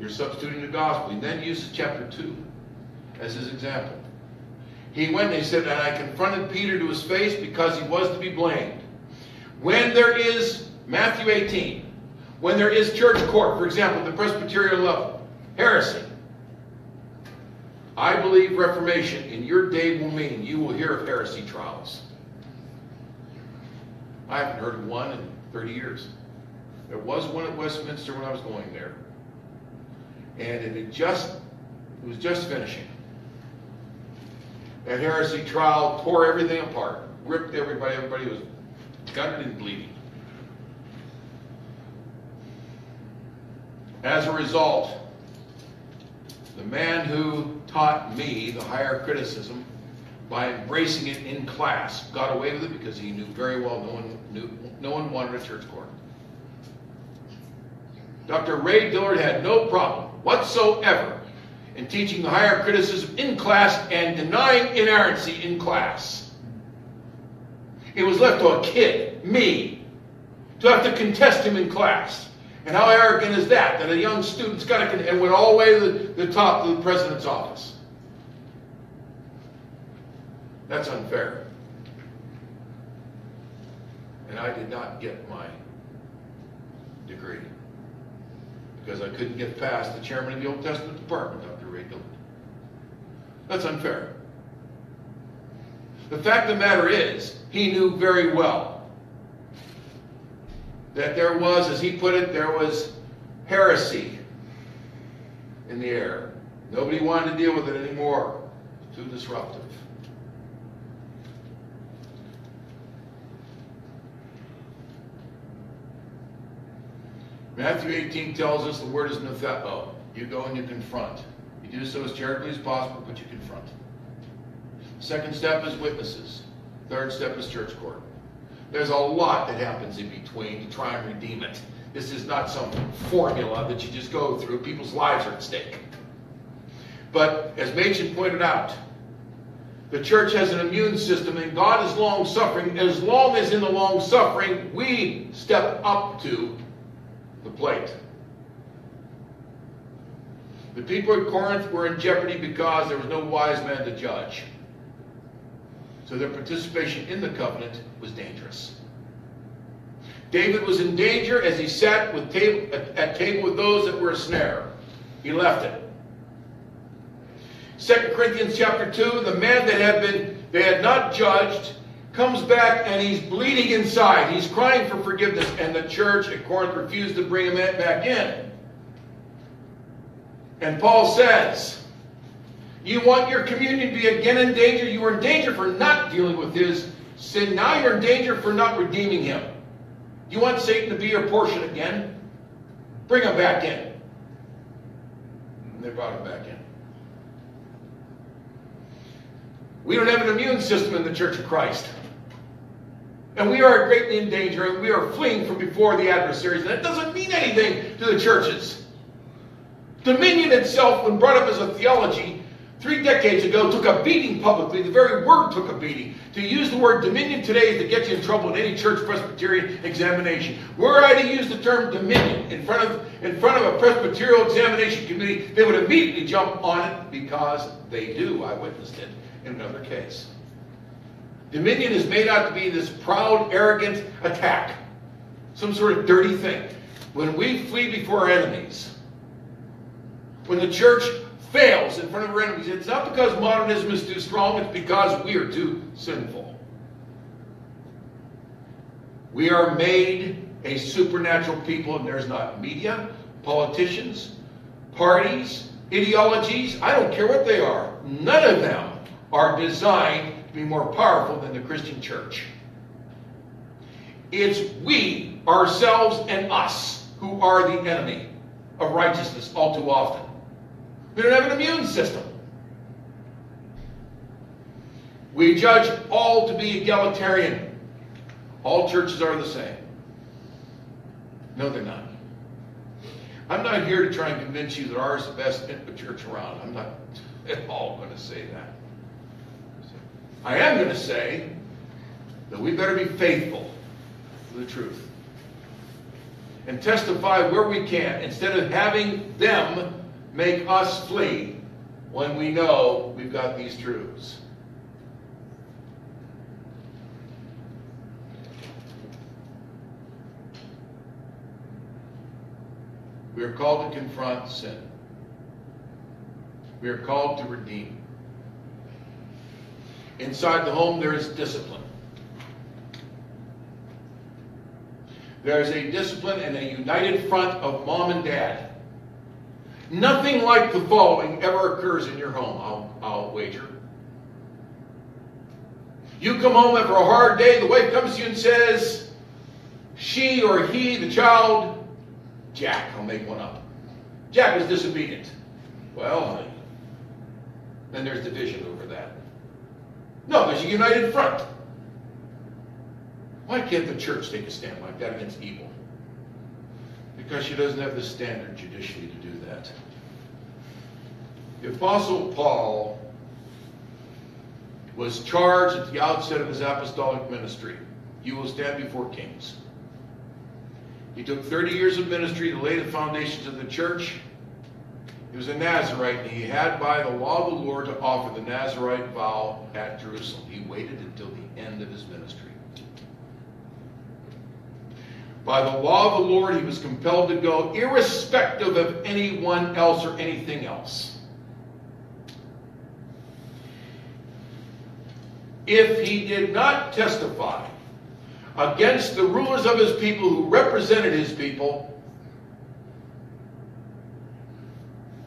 You're substituting the gospel. He then uses chapter 2 as his example. He went and he said, and I confronted Peter to his face because he was to be blamed. When there is, Matthew 18, when there is church court, for example, the Presbyterian level, heresy, I believe Reformation in your day will mean you will hear of heresy trials. I haven't heard of one in 30 years. There was one at Westminster when I was going there. And it had just, it was just finishing. That heresy trial tore everything apart, ripped everybody, everybody was gutted and bleeding. As a result, the man who taught me the higher criticism by embracing it in class got away with it because he knew very well no one knew no one wanted a church court. Dr. Ray Dillard had no problem whatsoever in teaching higher criticism in class and denying inerrancy in class. It was left to a kid, me, to have to contest him in class. And how arrogant is that, that a young student's got to, and went all the way to the, the top of the president's office. That's unfair. And I did not get my degree because I couldn't get past the chairman of the Old Testament department, Dr. Ray. That's unfair. The fact of the matter is, he knew very well that there was, as he put it, there was heresy in the air. Nobody wanted to deal with it anymore. Too disruptive. Matthew 18 tells us the word is notheo. You go and you confront. You do so as charitably as possible, but you confront. Second step is witnesses. Third step is church court. There's a lot that happens in between to try and redeem it. This is not some formula that you just go through. People's lives are at stake. But as Machen pointed out, the church has an immune system and God is long suffering. As long as in the long suffering we step up to plate. The people at Corinth were in jeopardy because there was no wise man to judge. So their participation in the covenant was dangerous. David was in danger as he sat with table, at, at table with those that were a snare. He left it. 2 Corinthians chapter 2, the man that had been, they had not judged, comes back and he's bleeding inside. He's crying for forgiveness, and the church at Corinth refused to bring him back in. And Paul says, You want your communion to be again in danger? You were in danger for not dealing with his sin. Now you're in danger for not redeeming him. You want Satan to be your portion again? Bring him back in. And they brought him back in. We don't have an immune system in the Church of Christ. And we are greatly in danger, and we are fleeing from before the adversaries. And that doesn't mean anything to the churches. Dominion itself, when brought up as a theology three decades ago, took a beating publicly. The very word took a beating. To use the word dominion today is to get you in trouble in any church Presbyterian examination. Were I to use the term dominion in front of in front of a Presbyterian examination committee, they would immediately jump on it because they do. I witnessed it in another case. Dominion is made out to be this proud, arrogant attack, some sort of dirty thing. When we flee before our enemies, when the church fails in front of our enemies, it's not because modernism is too strong, it's because we are too sinful. We are made a supernatural people, and there's not media, politicians, parties, ideologies, I don't care what they are. None of them are designed to be more powerful than the Christian church. It's we, ourselves, and us who are the enemy of righteousness all too often. We don't have an immune system. We judge all to be egalitarian. All churches are the same. No, they're not. I'm not here to try and convince you that ours is the best church around. I'm not at all going to say that. I am going to say that we better be faithful to the truth and testify where we can instead of having them make us flee when we know we've got these truths. We are called to confront sin. We are called to redeem. Inside the home, there is discipline. There is a discipline and a united front of mom and dad. Nothing like the following ever occurs in your home, I'll, I'll wager. You come home after a hard day, the wife comes to you and says, she or he, the child, Jack, I'll make one up. Jack was disobedient. Well, then there's division over that. No, there's a united front. Why can't the church take a stand like that against evil? Because she doesn't have the standard judicially to do that. The Apostle Paul was charged at the outset of his apostolic ministry. You will stand before kings. He took 30 years of ministry to lay the foundations of the church. He was a Nazarite, and he had by the law of the Lord to offer the Nazarite vow at Jerusalem. He waited until the end of his ministry. By the law of the Lord, he was compelled to go, irrespective of anyone else or anything else. If he did not testify against the rulers of his people who represented his people,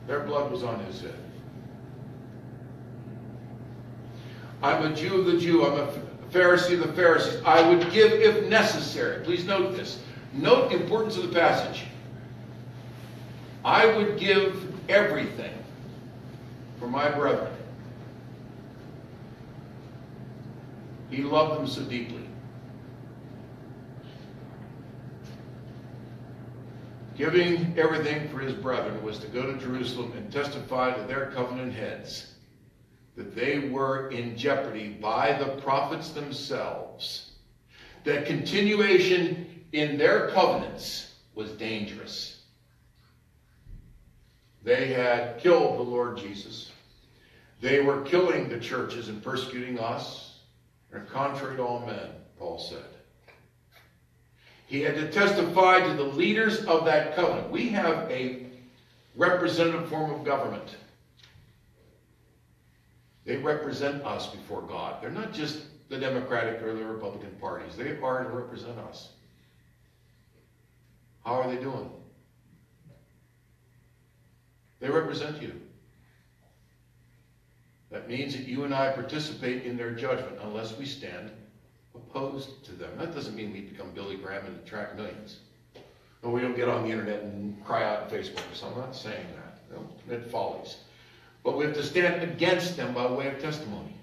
Their blood was on his head. I'm a Jew of the Jew. I'm a Pharisee of the Pharisees. I would give if necessary. Please note this. Note the importance of the passage. I would give everything for my brethren. He loved them so deeply. Giving everything for his brethren was to go to Jerusalem and testify to their covenant heads that they were in jeopardy by the prophets themselves, that continuation in their covenants was dangerous. They had killed the Lord Jesus. They were killing the churches and persecuting us, and contrary to all men, Paul said. He had to testify to the leaders of that covenant. We have a representative form of government. They represent us before God. They're not just the Democratic or the Republican parties. They are to represent us. How are they doing? They represent you. That means that you and I participate in their judgment unless we stand opposed to them. That doesn't mean we become Billy Graham and attract millions. No, we don't get on the internet and cry out on Facebook something. I'm not saying that. Don't commit follies. But we have to stand against them by way of testimony.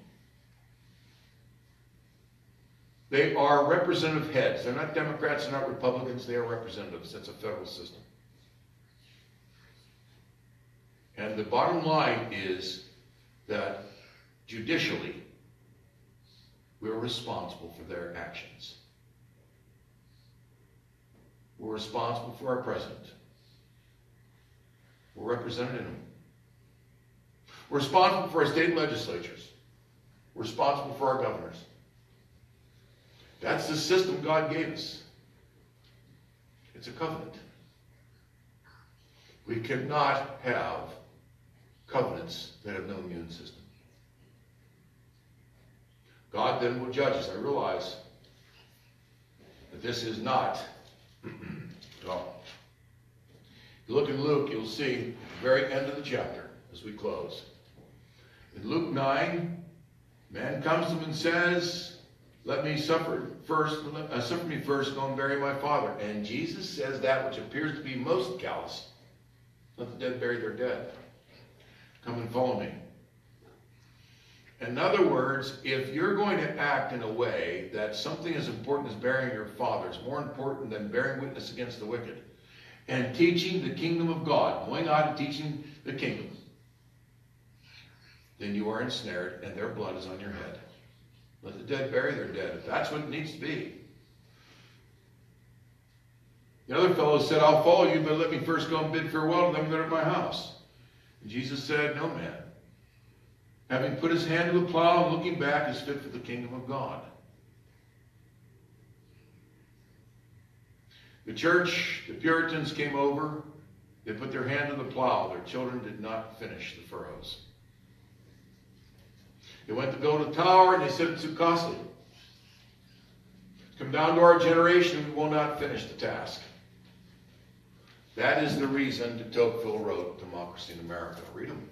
They are representative heads. They're not Democrats, they're not Republicans, they are representatives. That's a federal system. And the bottom line is that judicially, we're responsible for their actions. We're responsible for our president. We're represented in them. We're responsible for our state legislatures. We're responsible for our governors. That's the system God gave us. It's a covenant. We cannot have covenants that have no immune system. God then will judge us. I realize that this is not well. If you look in Luke, you'll see at the very end of the chapter as we close. In Luke 9, man comes to him and says, Let me suffer first, uh, suffer me first, go and bury my father. And Jesus says that which appears to be most callous. Let the dead bury their dead. Come and follow me. In other words, if you're going to act in a way that something as important as burying your father is more important than bearing witness against the wicked and teaching the kingdom of God, going out and teaching the kingdom, then you are ensnared and their blood is on your head. Let the dead bury their dead. If that's what it needs to be. The other fellow said, I'll follow you, but let me first go and bid farewell to them that are at my house. And Jesus said, No man, having put his hand to the plow and looking back, is fit for the kingdom of God. The church, the Puritans came over. They put their hand to the plow. Their children did not finish the furrows. They went to build a tower and they said it's too costly. Come down to our generation, we will not finish the task. That is the reason de Tocqueville wrote Democracy in America. Read them.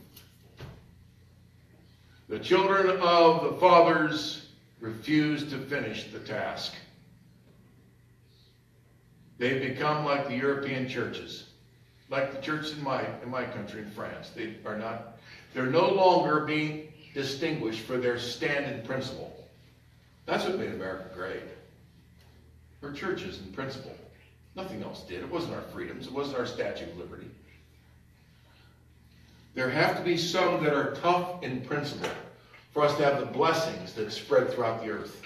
The children of the fathers refuse to finish the task. They've become like the European churches, like the church in my, in my country, in France. They are not, they're no longer being distinguished for their stand in principle. That's what made America great. Our churches in principle. Nothing else did. It wasn't our freedoms. It wasn't our Statue of Liberty. There have to be some that are tough in principle for us to have the blessings that spread throughout the earth.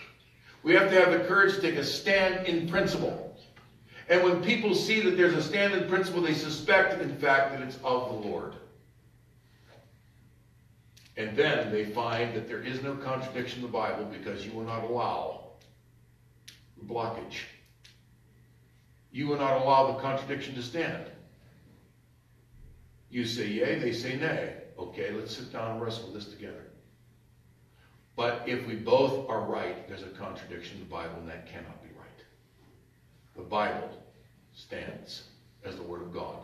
We have to have the courage to take a stand in principle. And when people see that there's a stand in principle, they suspect, in fact, that it's of the Lord. And then they find that there is no contradiction in the Bible because you will not allow the blockage. You will not allow the contradiction to stand. You say yea, they say nay. Okay, let's sit down and wrestle this together. But if we both are right, there's a contradiction in the Bible, and that cannot be right. The Bible stands as the Word of God.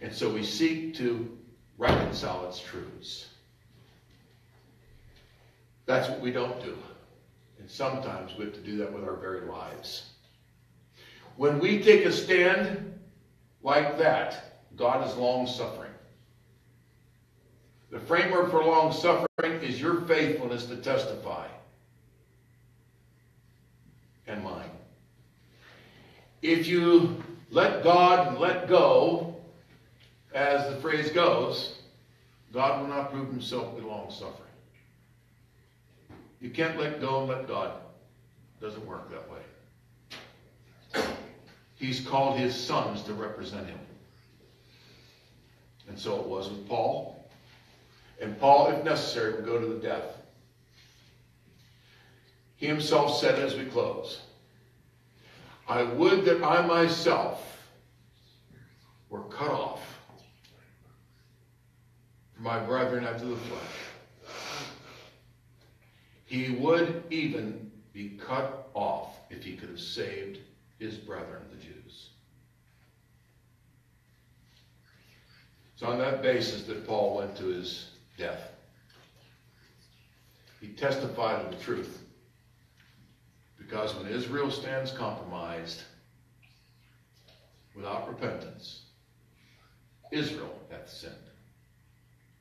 And so we seek to reconcile its truths. That's what we don't do. And sometimes we have to do that with our very lives. When we take a stand like that, God is long suffering. The framework for long suffering is your faithfulness to testify and mine. If you let God let go, as the phrase goes, God will not prove himself to be long suffering. You can't let go and let God. It doesn't work that way. He's called his sons to represent him. And so it was with Paul. And Paul, if necessary, would go to the death. He himself said as we close, I would that I myself were cut off from my brethren after the flesh. He would even be cut off if he could have saved his brethren, the Jews. It's on that basis that Paul went to his death. He testified of the truth. Because when Israel stands compromised without repentance, Israel hath sinned,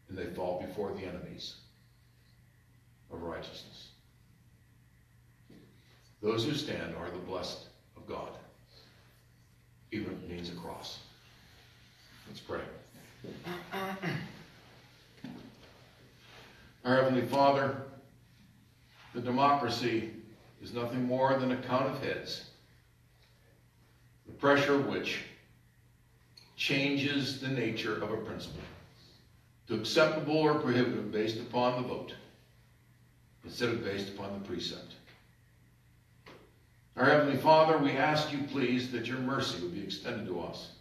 and they fall before the enemies of righteousness. Those who stand are the blessed of God, even if it means a cross. Let's pray. Our Heavenly Father, the democracy is nothing more than a count of heads, the pressure which changes the nature of a principle to acceptable or prohibitive based upon the vote instead of based upon the precept. Our Heavenly Father, we ask you, please, that your mercy would be extended to us.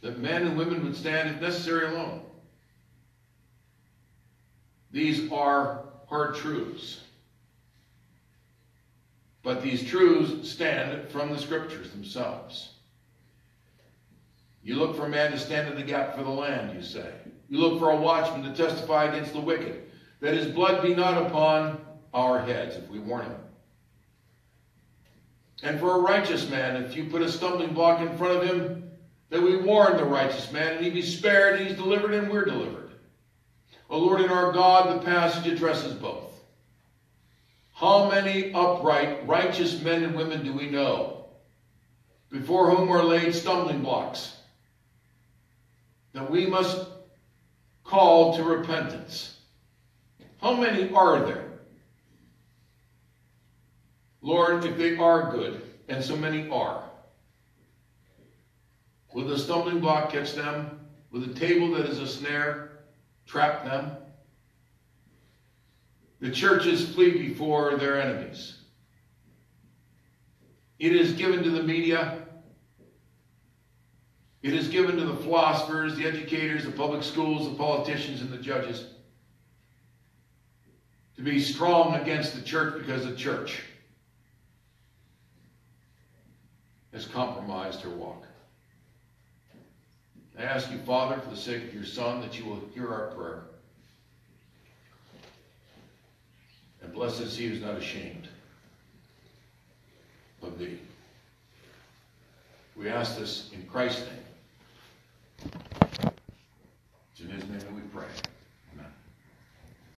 That men and women would stand, if necessary, alone. These are hard truths. But these truths stand from the scriptures themselves. You look for a man to stand in the gap for the land, you say. You look for a watchman to testify against the wicked, that his blood be not upon our heads, if we warn him. And for a righteous man, if you put a stumbling block in front of him, that we warn the righteous man, and he be spared, and he's delivered, and we're delivered. O Lord and our God, the passage addresses both. How many upright, righteous men and women do we know before whom are laid stumbling blocks that we must call to repentance? How many are there? Lord, if they are good, and so many are, will the stumbling block catch them? Will the table that is a snare trap them? The churches flee before their enemies. It is given to the media. It is given to the philosophers, the educators, the public schools, the politicians, and the judges to be strong against the church because the church has compromised her walk. I ask you, Father, for the sake of your Son, that you will hear our prayer. And blessed is he who is not ashamed of thee. We ask this in Christ's name. It's in his name that we pray.